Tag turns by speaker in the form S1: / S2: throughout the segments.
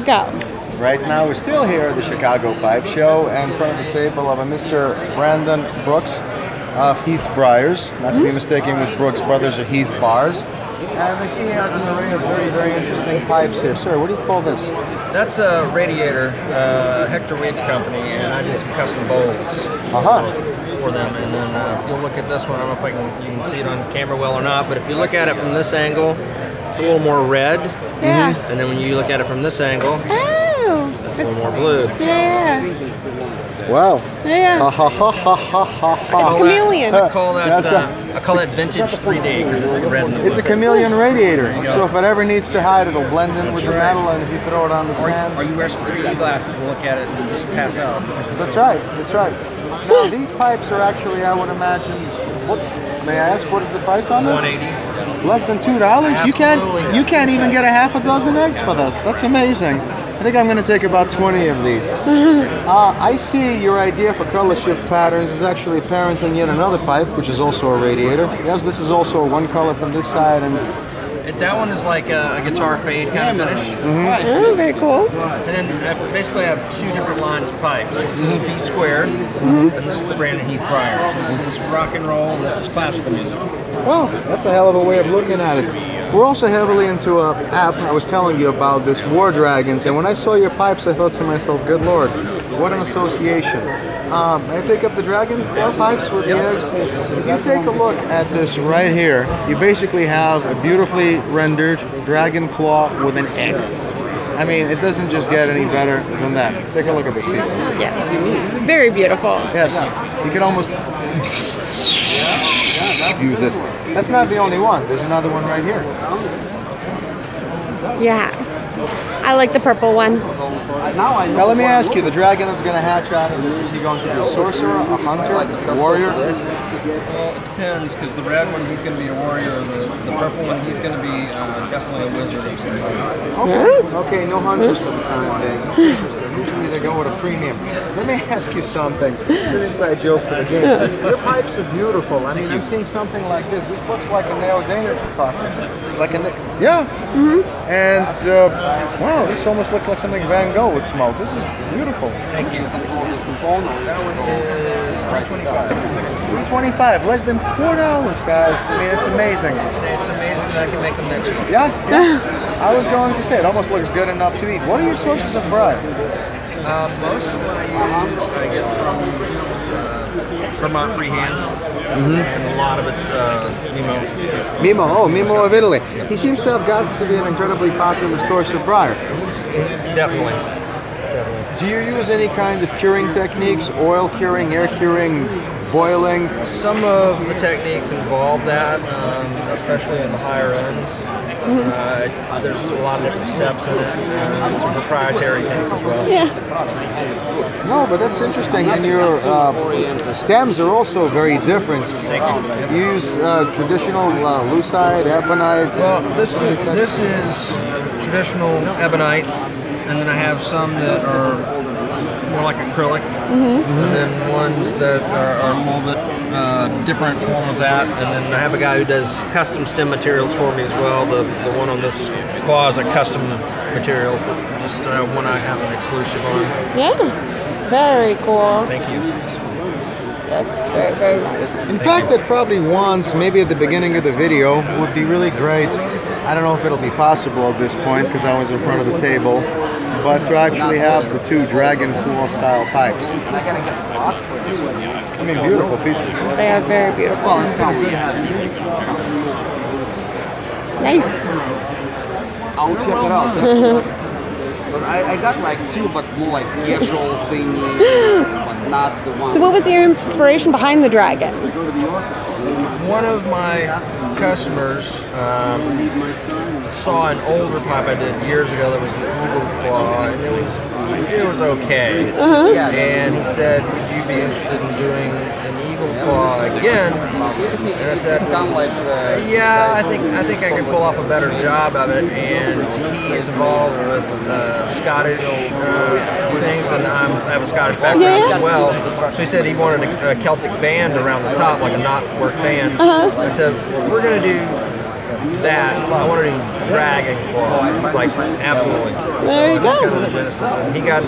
S1: go.
S2: Right now, we're still here at the Chicago Pipe Show and in front of the table of a Mr. Brandon Brooks of Heath Briars, not to be mistaken with Brooks Brothers or Heath Bars. And I see he has an array of very, very interesting pipes here. Sir, what do you call this?
S3: That's a radiator, uh, Hector Weaves company, and I did some custom bowls
S2: Uh-huh.
S3: for them. And then uh, if you'll look at this one, I don't know if I can, you can see it on camera well or not, but if you look at it from this angle, it's a little more red.
S1: Yeah.
S3: And then when you look at it from this angle,
S1: Oh.
S3: it's a little more blue.
S1: Yeah.
S2: Wow.
S1: Yeah.
S2: Ha ha ha ha ha ha
S1: It's
S2: ha.
S1: chameleon.
S3: I call that uh, I call that vintage 3D because it's the red and the blue.
S2: It's a chameleon radiator, so if it ever needs to hide, it'll blend in with
S3: That's
S2: the metal, and if you throw it on the
S3: Or,
S2: sand.
S3: or you wear some 3D glasses and look at it and just pass out.
S2: That's right. That's right. Now these pipes are actually, I would imagine, what? May I ask what is the price on this?
S3: 180.
S2: Less than two dollars? You can't. You can't even get a half a dozen eggs for this. That's amazing. I think I'm going to take about 20 of these. uh, I see your idea for color shift patterns is actually parenting yet another pipe, which is also a radiator. Yes, this is also one color from this side, and
S3: It, that one is like a, a guitar fade kind of finish.
S1: Oh, very cool.
S3: And then uh, basically I have two different lines of pipes. This is B squared, and this is the Brandon Heath Briars. This is rock and roll, and this is classical music.
S2: Well, that's a hell of a way of looking at it. We're also heavily into a app. I was telling you about this War Dragons, and when I saw your pipes, I thought to myself, "Good Lord, what an association!" Um, I pick up the Dragon Claw pipes with the eggs. If you take a look at this right here, you basically have a beautifully rendered Dragon Claw with an egg. I mean, it doesn't just get any better than that. Take a look at this, people.
S1: Yes. Very beautiful.
S2: Yes, you can almost use it. That's not the only one. There's another one right here.
S1: Yeah. I like the purple one.
S2: Now let me ask you, the dragon that's going to hatch out of this, is he going to be a sorcerer, a hunter, a warrior?
S3: Well, it depends, because the red one, he's going to be a warrior. The, the purple one, he's going to be uh, definitely a wizard of some kind.
S2: Okay, okay, no hunters for the time being. That's interesting. Usually they go with a premium. Let me ask you something. It's an inside joke for the game. Your pipes are beautiful. I mean, I'm seeing something like this. This looks like a Neo Danish classic. Like a, ne- yeah. And, uh, wow, this almost looks like something Van Gogh would smoke. This is beautiful.
S3: Thank you. That one is 325
S2: 325 less than $4, guys. I mean, it's amazing.
S3: Say it's amazing that I can make them next week.
S2: Yeah, yeah. I was going to say, it almost looks good enough to eat. What are your sources of bread?
S3: Uh, most of what I use, I get from uh, Vermont Freehand, and a lot of it's uh, Nemo.
S2: Mimmo, oh, Mimmo of Italy. He seems to have gotten to be an incredibly popular source of briar.
S3: He's, definitely.
S2: Do you use any kind of curing techniques? Oil curing, air curing, boiling?
S3: Some of the techniques involve that, um, especially in the higher ends. Uh, there's a lot of different steps in it, and some proprietary things as well.
S1: Yeah.
S2: No, but that's interesting. And your uh, stems are also very different. You use uh, traditional uh, lucite, ebonite.
S3: Well, this is this is traditional ebonite, and then I have some that are more like acrylic, and then ones that are, are a little bit uh, different form of that. And then I have a guy who does custom stem materials for me as well. The the one on this claw is a custom material, for just uh, one I have an exclusive on.
S1: Yeah. Very cool.
S3: Thank you.
S1: Yes. Very, very nice.
S2: In fact, that probably once, maybe at the beginning of the video, would be really great. I don't know if it'll be possible at this point because I was in front of the table, but to actually have the two Dragon Claw style pipes. I mean, beautiful pieces.
S1: They are very beautiful. Nice.
S4: I'll check it out. But I, I got like two, but more like casual thing, but not the one.
S1: So, what was your inspiration behind the dragon?
S3: One of my customers um, saw an older pipe I did years ago that was an eagle claw, and it was it was okay. And he said, "Would you be interested in doing an eagle claw again?" And I said,
S4: kind of like
S3: "Yeah, I think I think I can pull off a better job of it." And he is involved with uh, Scottish uh, things, and I'm, I have a Scottish background
S1: Yeah.
S3: as well. So he said he wanted a, a Celtic band around the top, like a knot work band. I said, well, if we're gonna do that, I wanted a dragon claw. It's like absolutely.
S1: There you go.
S3: kind of the genesis. And he got,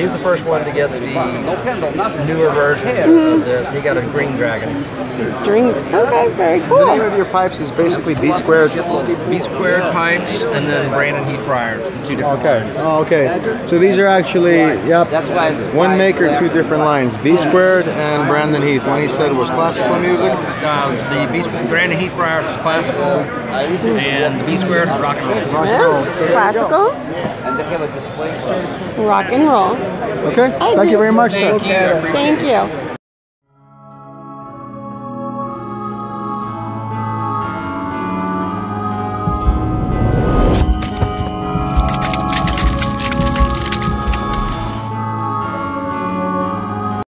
S3: he was the first one to get the
S4: Handle, nothing.
S3: newer version of this. He got a green dragon.
S1: Drink. Okay, very cool.
S2: The name of your pipes is basically B squared.
S3: B squared pipes and then Brandon Heath Briars, the two different
S2: Okay.
S3: lines.
S2: Oh, okay. So these are actually, yep,
S4: That's why it's
S2: one maker, two different lines. B squared and Brandon Heath. One he said was classical music.
S3: Uh, the B Brandon Heath Briars is classical, and the B squared is rock and roll.
S2: Rock and roll.
S1: Yeah.
S2: So there you go.
S1: Classical,
S4: And they have a display.
S1: rock and roll.
S2: Okay. Thank you very much, sir.
S3: Thank you. I appreciate it.
S1: Thank you.